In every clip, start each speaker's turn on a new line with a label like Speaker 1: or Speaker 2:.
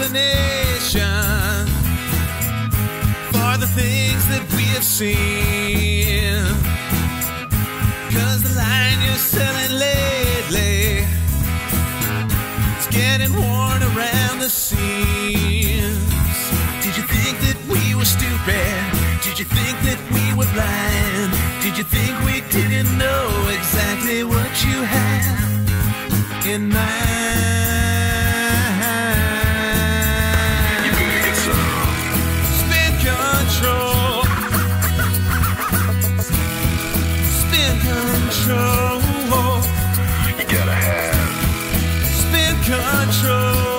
Speaker 1: explanation for the things that we have seen. Cause the line you're selling lately is getting worn around the seams. Did you think that we were stupid? Did you think that we were blind? Did you think we didn't know exactly what you had in mind? Control.
Speaker 2: You gotta have.
Speaker 1: Spin control.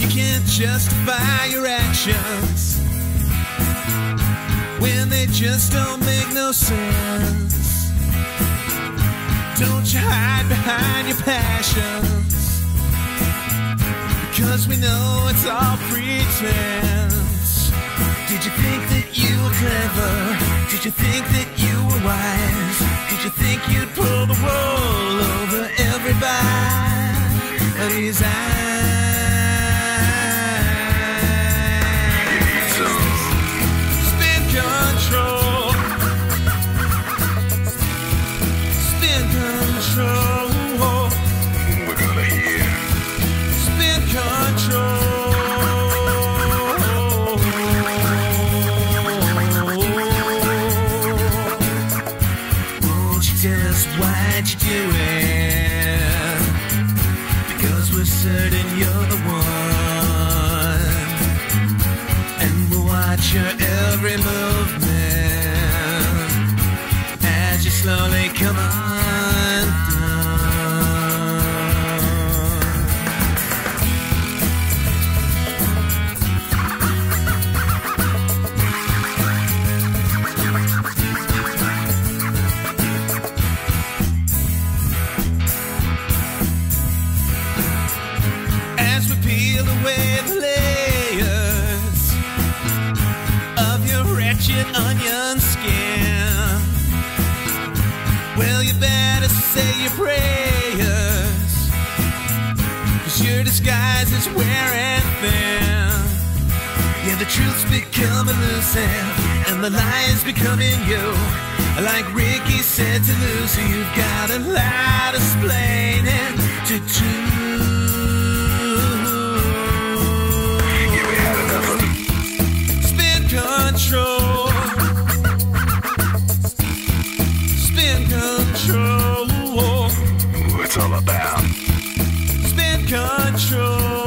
Speaker 1: You can't justify your actions when they just don't make no sense. Don't you hide behind your passions. Because we know it's all pretense. Did you think that you were clever? Did you think that you were wise? Did you think you'd pull the wool over everybody's eyes? Certain you're the one. And we'll watch your every movement as you slowly come undone. Layers of your wretched onion skin. Well, you better say your your disguise is wearing thin. Yeah, the truth's becoming and the lies becoming you. Like Ricky said to Lucy, you've got a lot explaining to do. control.